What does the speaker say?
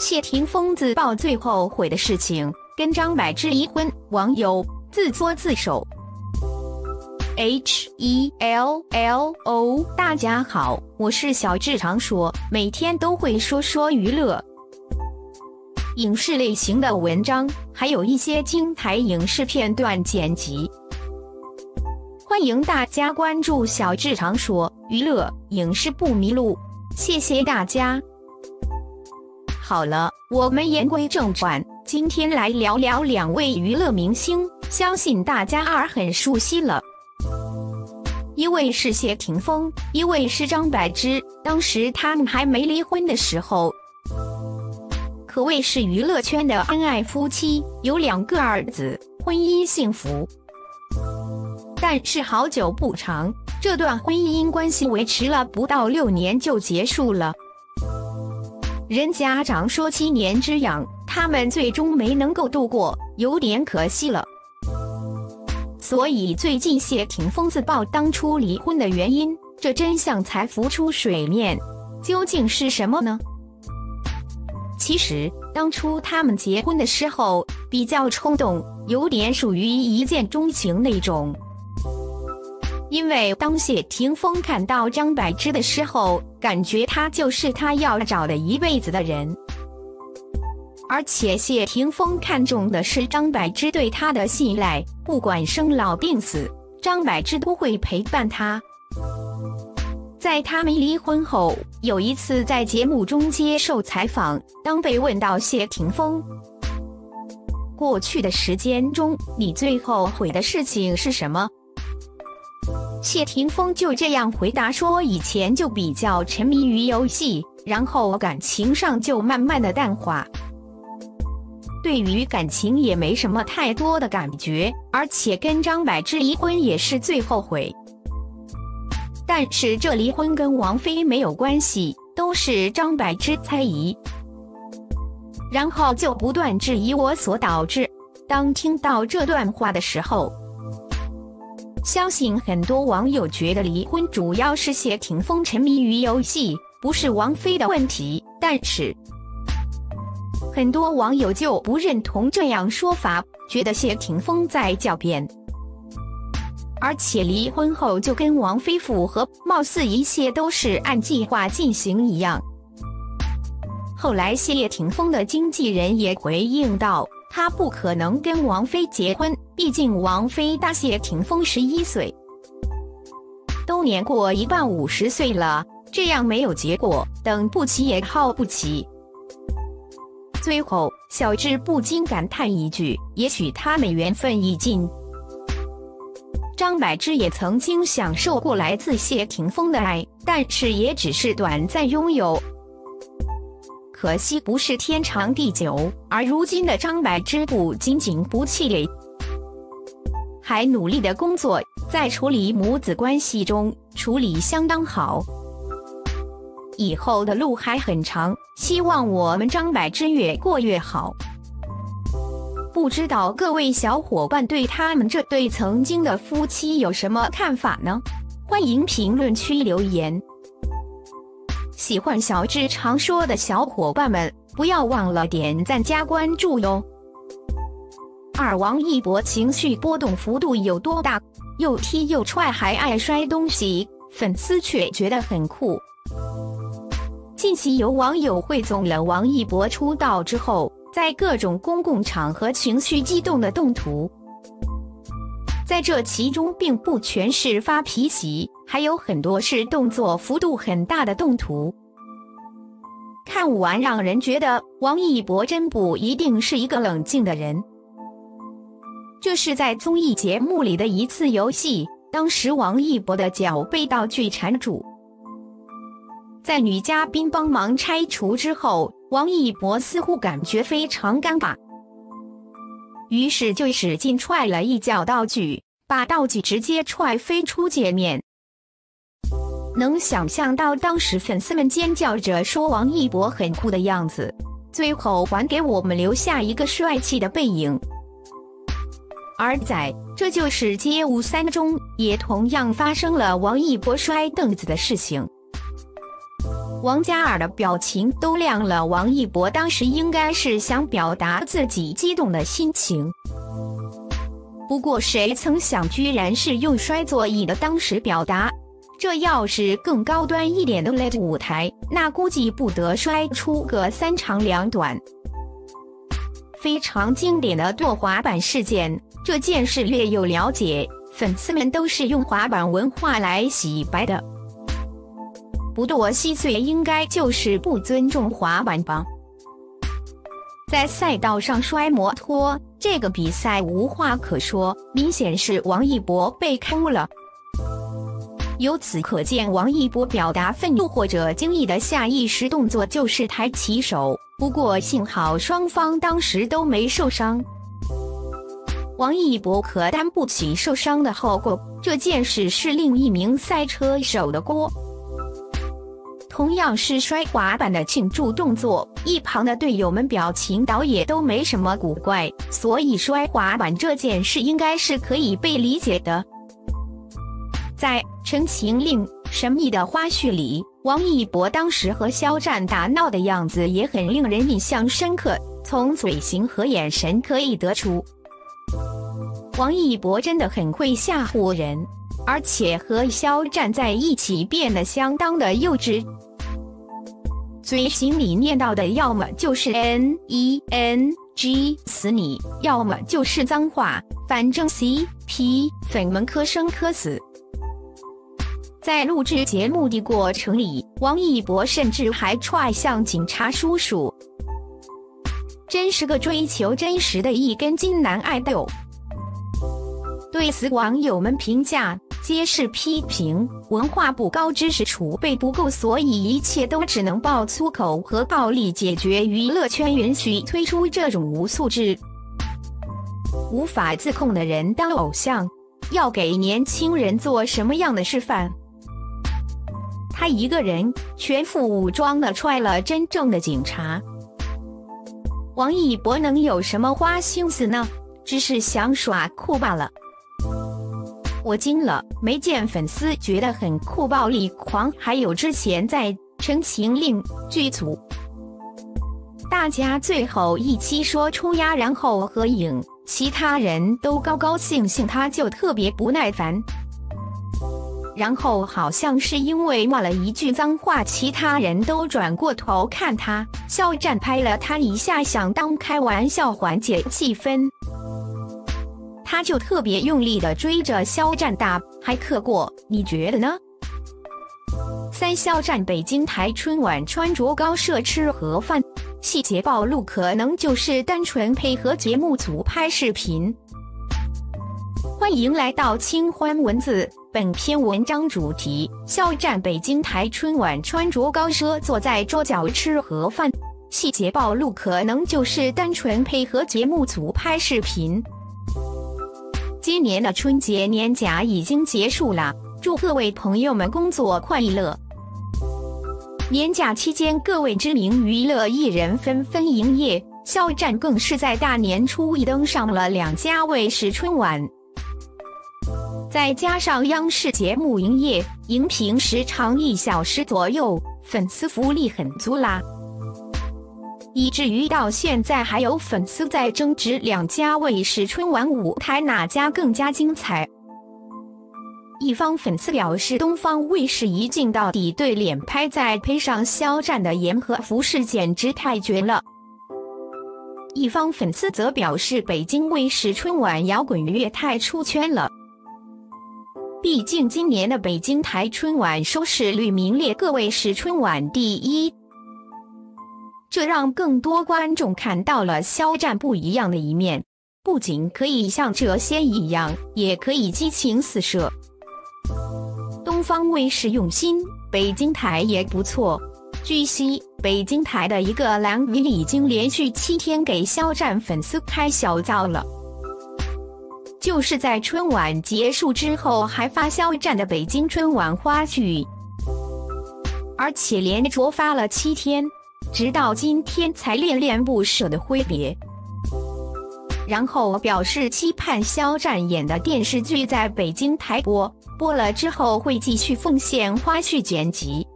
谢霆锋自曝最后悔的事情，跟张柏芝离婚，网友自作自受。H E L L O，大家好，我是小智，常说每天都会说说娱乐、影视类型的文章，还有一些精彩影视片段剪辑。欢迎大家关注小智常说娱乐影视不迷路，谢谢大家。好了，我们言归正传，今天来聊聊两位娱乐明星，相信大家二很熟悉了。一位是谢霆锋，一位是张柏芝。当时他们还没离婚的时候，可谓是娱乐圈的恩爱夫妻，有两个儿子，婚姻幸福。但是好久不长，这段婚姻关系维持了不到六年就结束了。人家长说七年之痒，他们最终没能够度过，有点可惜了。所以最近谢霆锋自曝当初离婚的原因，这真相才浮出水面，究竟是什么呢？其实当初他们结婚的时候比较冲动，有点属于一见钟情那种。因为当谢霆锋看到张柏芝的时候，感觉她就是他要找的一辈子的人，而且谢霆锋看中的是张柏芝对他的信赖，不管生老病死，张柏芝都会陪伴他。在他们离婚后，有一次在节目中接受采访，当被问到谢霆锋过去的时间中你最后悔的事情是什么？谢霆锋就这样回答说：“以前就比较沉迷于游戏，然后感情上就慢慢的淡化，对于感情也没什么太多的感觉，而且跟张柏芝离婚也是最后悔。但是这离婚跟王菲没有关系，都是张柏芝猜疑，然后就不断质疑我所导致。当听到这段话的时候。”相信很多网友觉得离婚主要是谢霆锋沉迷于游戏，不是王菲的问题。但是很多网友就不认同这样说法，觉得谢霆锋在狡辩，而且离婚后就跟王菲复合，貌似一切都是按计划进行一样。后来谢霆锋的经纪人也回应道。他不可能跟王菲结婚，毕竟王菲大谢霆锋十一岁，都年过一半五十岁了，这样没有结果，等不起也耗不起。最后，小智不禁感叹一句：也许他们缘分已尽。张柏芝也曾经享受过来自谢霆锋的爱，但是也只是短暂拥有。可惜不是天长地久，而如今的张柏芝不仅仅不气馁，还努力的工作，在处理母子关系中处理相当好。以后的路还很长，希望我们张柏芝越过越好。不知道各位小伙伴对他们这对曾经的夫妻有什么看法呢？欢迎评论区留言。喜欢小智常说的小伙伴们，不要忘了点赞加关注哟。二王一博情绪波动幅度有多大？又踢又踹还爱摔东西，粉丝却觉得很酷。近期有网友汇总了王一博出道之后在各种公共场合情绪激动的动图，在这其中并不全是发脾气。还有很多是动作幅度很大的动图，看完让人觉得王一博真不一定是一个冷静的人。这是在综艺节目里的一次游戏，当时王一博的脚被道具缠住，在女嘉宾帮忙拆除之后，王一博似乎感觉非常尴尬，于是就使劲踹了一脚道具，把道具直接踹飞出界面。能想象到当时粉丝们尖叫着说王一博很酷的样子，最后还给我们留下一个帅气的背影。而在《这就是街舞三》中，也同样发生了王一博摔凳子的事情。王嘉尔的表情都亮了。王一博当时应该是想表达自己激动的心情，不过谁曾想，居然是用摔座椅的当时表达。这要是更高端一点的 LED 舞台，那估计不得摔出个三长两短。非常经典的剁滑板事件，这件事略有了解，粉丝们都是用滑板文化来洗白的。不剁稀碎，应该就是不尊重滑板吧？在赛道上摔摩托，这个比赛无话可说，明显是王一博被坑了。由此可见，王一博表达愤怒或者惊异的下意识动作就是抬起手。不过幸好双方当时都没受伤，王一博可担不起受伤的后果。这件事是另一名赛车手的锅。同样是摔滑板的庆祝动作，一旁的队友们表情倒也都没什么古怪，所以摔滑板这件事应该是可以被理解的。在《陈情令》神秘的花絮里，王一博当时和肖战打闹的样子也很令人印象深刻。从嘴型和眼神可以得出，王一博真的很会吓唬人，而且和肖战在一起变得相当的幼稚。嘴型里念叨的要么就是 N E N G 死你，要么就是脏话，反正 C P 粉们磕生磕死。在录制节目的过程里，王一博甚至还踹向警察叔叔，真是个追求真实的一根筋男爱豆。对此，网友们评价皆是批评：文化不高，知识储备不够，所以一切都只能爆粗口和暴力解决。娱乐圈允许推出这种无素质、无法自控的人当偶像，要给年轻人做什么样的示范？他一个人全副武装的踹了真正的警察，王一博能有什么花心思呢？只是想耍酷罢了。我惊了，没见粉丝觉得很酷，暴力狂。还有之前在《陈情令》剧组，大家最后一期说出鸭，然后合影，其他人都高高兴兴，他就特别不耐烦。然后好像是因为骂了一句脏话，其他人都转过头看他。肖战拍了他一下，想当开玩笑缓解气氛，他就特别用力的追着肖战打，还磕过。你觉得呢？三肖战北京台春晚穿着高奢吃盒饭，细节暴露，可能就是单纯配合节目组拍视频。欢迎来到清欢文字。本篇文章主题：肖战北京台春晚穿着高奢坐在桌角吃盒饭，细节暴露，可能就是单纯配合节目组拍视频。今年的春节年假已经结束了，祝各位朋友们工作快乐。年假期间，各位知名娱乐艺人纷纷营业，肖战更是在大年初一登上了两家卫视春晚。再加上央视节目营业，荧屏时长一小时左右，粉丝福利很足啦。以至于到现在还有粉丝在争执两家卫视春晚舞台哪家更加精彩。一方粉丝表示东方卫视一镜到底，对脸拍再配上肖战的颜和服饰简直太绝了。一方粉丝则表示北京卫视春晚摇滚乐太出圈了。毕竟今年的北京台春晚收视率名列各卫视春晚第一，这让更多观众看到了肖战不一样的一面。不仅可以像谪仙一样，也可以激情四射。东方卫视用心，北京台也不错。据悉，北京台的一个蓝 V 已经连续七天给肖战粉丝开小灶了。就是在春晚结束之后，还发肖战的北京春晚花絮，而且连着发了七天，直到今天才恋恋不舍的挥别。然后表示期盼肖战演的电视剧在北京台播，播了之后会继续奉献花絮剪辑。